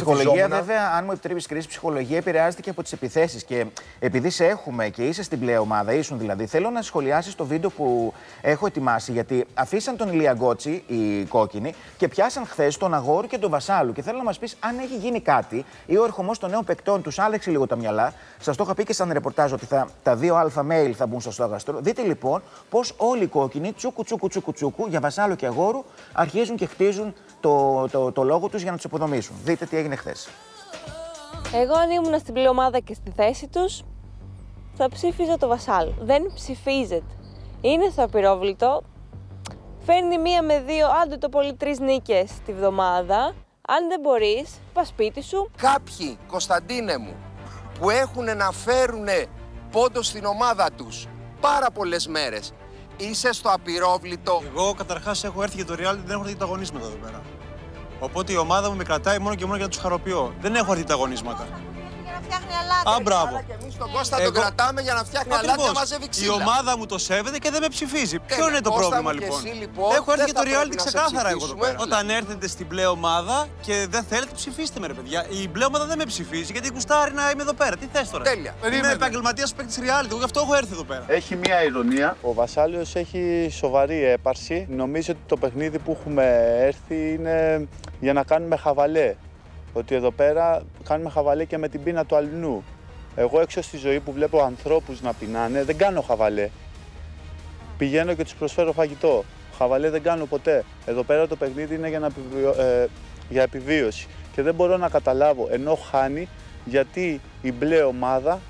Ψυχολογία, ψηφιζόμουν. βέβαια, αν μου επιτρέπεις κρίση, ψυχολογία επηρεάζεται και από τις επιθέσεις. Και επειδή σε έχουμε και είσαι στην πλέον ομάδα, ήσουν δηλαδή, θέλω να σχολιάσεις το βίντεο που έχω ετοιμάσει. Γιατί αφήσαν τον Ηλιαγκότσι, οι κόκκινοι, και πιάσαν χθες τον Αγόρου και τον Βασάλου. Και θέλω να μας πεις αν έχει γίνει κάτι ή ο ερχομός των νέων παικτών τους άλλαξε λίγο τα μυαλά. Σας το είχα πει και σαν ρεπορτάζ ότι θα, τα δύο αλφα mail θα μπουν στο στόγαστρο. Δείτε λοιπόν πώς όλοι οι κόκκινοι, τσούκου τσούκου τσούκου τσούκου, για Βασάλου και Αγόρου, αρχίζουν και χτίζουν το, το, το λόγο τους για να τους αποδομήσουν. Δείτε τι έγινε χθες. Εγώ αν ήμουν στην πλειομάδα και στη θέση τους, θα ψήφιζα το Βασάλ. Δεν ψηφίζεται. Είναι στο απειρόβλητο. Φέρνει μία με δύο, άντε το πολύ τρεις νίκες τη βδομάδα. Αν δεν μπορείς, πας σπίτι σου. Κάποιοι, Κωνσταντίνε μου, που έχουν να φέρουν πόντο στην ομάδα τους πάρα πολλές μέρες, είσαι στο απειρόβλητο. Εγώ καταρχάς έχω έρθει για το reality, δεν έχω έρθει τα αγωνίσματα εδώ πέρα. Οπότε η ομάδα μου με κρατάει μόνο και μόνο για να τους χαροποιώ. Δεν έχω έρθει τα αγωνίσματα. Για να φτιάχνει αλάτι. Α, μπράβο. Αλλά και εμείς τον Κώστα τον Εγώ- κρατάμε για να φτιάχνει αλάτι Ακριβώς. να μαζεύει Η ξύλα. ομάδα μου το σέβεται και δεν με ψηφίζει. Ποιο Τέλεια. είναι το Κώστα πρόβλημα μου και λοιπόν; εσύ, λοιπόν, Έχω έρθει δεν για το θα πρέπει reality να σε ξεκάθαρα εγώ εδώ ψηφίσουμε. πέρα. Όταν έρθετε στην μπλε ομάδα και δεν θέλετε, ψηφίστε με ρε παιδιά. Η μπλε ομάδα δεν με ψηφίζει γιατί κουστάρει να είμαι εδώ πέρα. Τι θες τώρα; Τέλεια. Είμαι Περίμενε. επαγγελματίας παίκτης reality. Εγώ γι' αυτό έχω έρθει εδώ πέρα. Έχει μία ηρωνία. Ο Βασάλειος έχει σοβαρή έπαρση. Νομίζω ότι το παιχνίδι που έχουμε έρθει είναι για να κάνουμε χαβαλέ. Ότι εδώ πέρα κάνουμε χαβαλέ και με την πείνα του αλληνού. Εγώ έξω στη ζωή που βλέπω ανθρώπους να πεινάνε, δεν κάνω χαβαλέ. Πηγαίνω και τους προσφέρω φαγητό. Χαβαλέ δεν κάνω ποτέ. Εδώ πέρα το παιχνίδι είναι για, να επιβιω- ε, για επιβίωση. Και δεν μπορώ να καταλάβω, ενώ χάνει, γιατί η μπλε ομάδα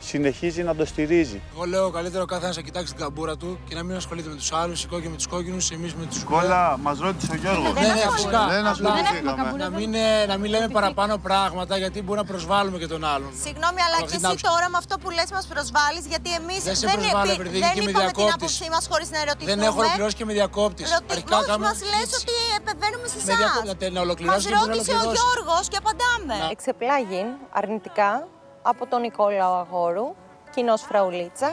συνεχίζει να το στηρίζει. Εγώ λέω καλύτερο κάθε ένας να κοιτάξει την καμπούρα του και να μην ασχολείται με τους άλλους, οι κόκκινοι με τους κόκκινους, εμείς με τους Κόλλα, μας ρώτησε ο Γιώργος. Ναι, ναι, φυσικά. Δεν ασχοληθήκαμε. Να μην, ε, να μην λέμε παραπάνω πράγματα γιατί μπορεί να προσβάλλουμε και τον άλλον. Συγγνώμη, αλλά Από και αυτή την εσύ άποψη. τώρα με αυτό που λες μας προσβάλλεις, γιατί εμείς Δεν σε δεν, προσβάλλω, επί- παιδί, δεν και με είπαμε την διακόπτεις. άποψή μας χωρίς να ερωτηθούμε. Δεν έχω ολοκληρώσει και με διακόπτη. Ρωτι... Αρχικά Όχι, κάνουμε μας λες συζήτηση. ότι επεμβαίνουμε σε Με εσάς. διακόπτη, να Μας ολοκληρώσει και μπορεί να ρώτησε ο ολοκληρώσει. Γιώργος και απαντάμε. Εξεπλάγει αρνητικά από τον Νικόλαο Αγόρου, κοινός φραουλίτσα.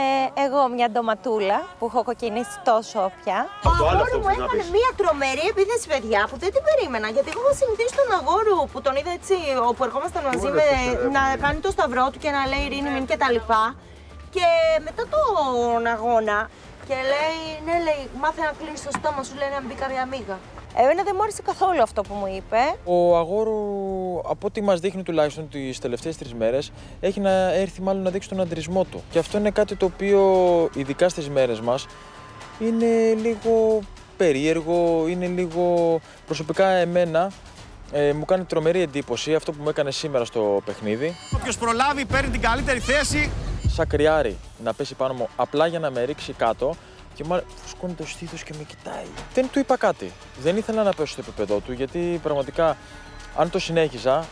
Ε, εγώ μια ντοματούλα που έχω κοκκινήσει τόσο πια. Το άλλο αγόρου αυτό μου που να έκανε πεις. μία τρομερή επίθεση, παιδιά, που δεν την περίμενα. Γιατί εγώ είχα συνηθίσει τον αγόρου που τον είδα έτσι, όπου ερχόμασταν μαζί με, να κάνει το σταυρό του και να λέει ειρήνη μην και τα λοιπά. Και μετά τον αγώνα και λέει, ναι, λέει, μάθε να κλείνει το στόμα σου, λέει να μην πει καρδιά μίγα. Εμένα δεν μου άρεσε καθόλου αυτό που μου είπε. Ο Αγόρου, από ό,τι μας δείχνει τουλάχιστον τις τελευταίες τρεις μέρες, έχει να έρθει μάλλον να δείξει τον αντρισμό του. Και αυτό είναι κάτι το οποίο, ειδικά στις μέρες μας, είναι λίγο περίεργο, είναι λίγο προσωπικά εμένα. Ε, μου κάνει τρομερή εντύπωση αυτό που μου έκανε σήμερα στο παιχνίδι. Όποιος προλάβει παίρνει την καλύτερη θέση. Σαν κρυάρι να πέσει πάνω μου απλά για να με ρίξει κάτω και μου φουσκώνει το στήθος και με κοιτάει. Δεν του είπα κάτι. Δεν ήθελα να πέσω στο επίπεδο του γιατί πραγματικά αν το συνέχιζα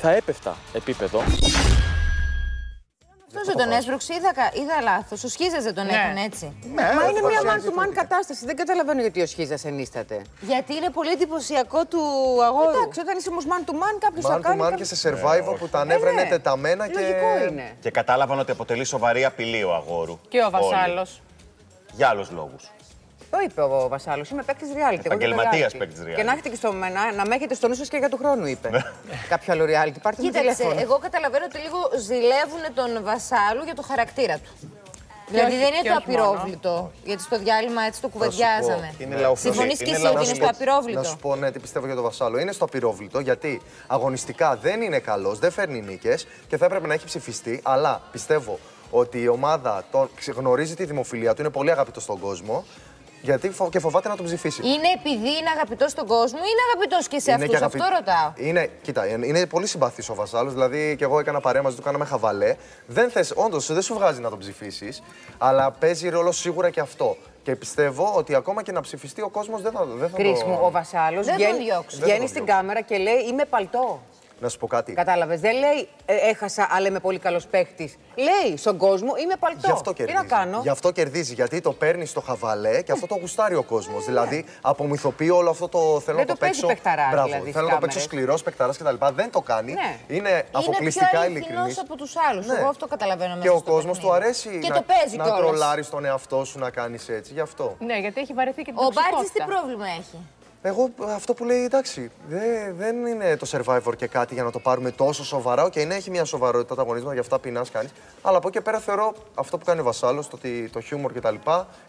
θα έπεφτα επίπεδο. Αυτό δεν τον έσπρωξε, είδα, κα- είδα λάθος. Ο Σχίζας δεν τον Ναι. έκανε έτσι. Ναι, Μα είναι μια man παρουσιάζει to man κατάσταση. Δεν καταλαβαίνω γιατί ο Σχίζας ενίσταται. Γιατί είναι πολύ εντυπωσιακό του αγόρου. Εντάξει, όταν είσαι όμως man to man, κάποιος θα Μάρκο κάνει. Μάρ και κάποιος- σε survivor που τα νεύρα είναι ναι. τεταμένα και. Λογικό είναι. Και κατάλαβαν ότι αποτελεί σοβαρή απειλή ο αγόρου. Και ο Όλοι. Βασάλος. Για άλλους λόγους. Το είπε ο Βασάλος. Είμαι παίκτης reality. εγώ δεν Επαγγελματίας reality. παίκτης reality. Και να έχετε και στο να, να με έχετε στο νου σας και για του χρόνου, είπε. Κάποιο άλλο reality. Πάρτε μου Κοίταξε, τηλέφωνο. εγώ καταλαβαίνω ότι λίγο ζηλεύουν τον Βασάλου για το χαρακτήρα του. Δηλαδή όχι- δεν είναι και το όχι μόνο. απειρόβλητο. Γιατί στο διάλειμμα έτσι το Θα σου κουβεντιάζαμε. πω, Είναι λαοφιλή. Συμφωνείς και Είναι εσύ ότι είναι λαοφιλή. στο απειρόβλητο; Να σου πω, ναι, τι πιστεύω για τον Βασάλο. Είναι στο απειρόβλητο γιατί αγωνιστικά δεν είναι καλός, δεν φέρνει νίκες και θα έπρεπε να έχει ψηφιστεί. Αλλά πιστεύω ότι η ομάδα τον γνωρίζει τη δημοφιλία του, είναι πολύ αγαπητός στον κόσμο γιατί φο- και φοβάται να τον ψηφίσει. Είναι επειδή είναι αγαπητός στον κόσμο ή είναι αγαπητός και σε Είναι αυτούς. και Αυτό αγαπη- ρωτάω. Είναι, κοίτα, είναι πολύ συμπαθής ο Βασάλος. Δηλαδή και εγώ έκανα παρέα μαζί του, κάναμε χαβαλέ. Δεν θες, όντως δεν σου βγάζει να τον ψηφίσεις, αλλά παίζει ρόλο σίγουρα και αυτό. Και πιστεύω ότι ακόμα και να ψηφιστεί ο κόσμος δεν θα, δεν θα Κρίς μου, το. ο Βασάλος Δεν τον διώξω. Δεν βγαίνει τον στην διώξω. κάμερα και λέει Είμαι παλτό. Να σου πω κάτι. Κατάλαβες. Δεν λέει «Ε, Έχασα, αλλά είμαι πολύ καλός παίκτη. Λέει στον κόσμο Είμαι παλτός. Γι' αυτό Τι κερδίζει. να κάνω. Γι' αυτό κερδίζει, γιατί το παίρνει στο χαβαλέ και αυτό το γουστάρει ο κόσμος. δηλαδή, απομυθοποιεί όλο αυτό το θέλω Δεν να το το παίζει παίξω. παιχταράς, Μπράβο, δηλαδή, θέλω να στις το παίξω κάμερες. σκληρός παιχταράς κτλ. Δεν το κάνει. Ναι. Είναι αποκλειστικά είναι πιο ειλικρινή. αληθινός από τους άλλους. Ναι. Εγώ αυτό καταλαβαίνω μέσα Και ο στο κόσμος παιχνίδι. του αρέσει Και να, το παίζει να κιόλας. τρολάρεις τον εαυτό σου να κάνεις έτσι. Γι' αυτό. Ναι, γιατί έχει βαρεθεί και την Ο Μπάρτζης τι πρόβλημα έχει; Εγώ αυτό που λέει, εντάξει, δε- δεν είναι το Survivor και κάτι για να το πάρουμε τόσο σοβαρά. Οκ, ναι, έχει μια σοβαρότητα τα αγωνίσματα, γι' αυτά πεινάς κάνει. Αλλά από εκεί και πέρα θεωρώ αυτό που κάνει ο Βασάλος, το, ότι το χιούμορ κτλ.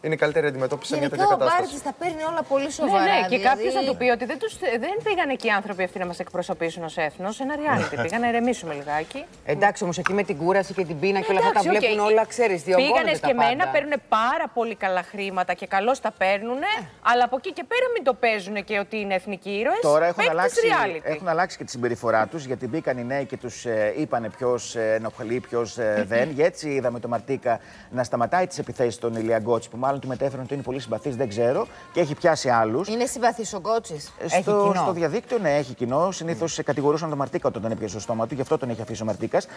είναι η καλύτερη αντιμετώπιση σε μια τέτοια Γενικά ο κατάσταση. Μπάρτζης τα παίρνει όλα πολύ Ναι, σοβαρά. ναι, και δηλαδή- κάποιος να του πει ότι δεν, τους, δεν πήγαν εκεί οι άνθρωποι αυτοί να μας εκπροσωπήσουν ως έθνος. Ένα reality. πήγαν να ηρεμήσουμε λιγάκι. Εντάξει, όμως εκεί με την κούραση και την πείνα και όλα αυτά τα Εντάξει, οκ. βλέπουν όλα, ξέρεις. Πήγανε και μένα, παίρνουν πάρα πολύ καλά χρήματα και καλώς τα παίρνουν. Αλλά από εκεί και πέρα μην το παίζουν και ότι είναι εθνικοί ήρωες. Τώρα έχουν Παίκτες αλλάξει, reality. έχουν αλλάξει και τη συμπεριφορά τους, γιατί μπήκαν οι νέοι και τους ε, είπανε ποιος ε, ενοχλεί, ποιος δεν. Και έτσι είδαμε τον Μαρτίκα να σταματάει τις επιθέσεις στον Ηλιαγκότσι, που μάλλον του μετέφεραν ότι είναι πολύ συμπαθής, δεν ξέρω, και έχει πιάσει άλλους. Είναι συμπαθής ο Γκότση. Στο, στο διαδίκτυο, ναι, έχει κοινό. Συνήθως κατηγορούσαν τον Μαρτίκα όταν τον έπιασε στο στόμα του, γι' αυτό τον έχει αφήσει ο Μαρτίκας.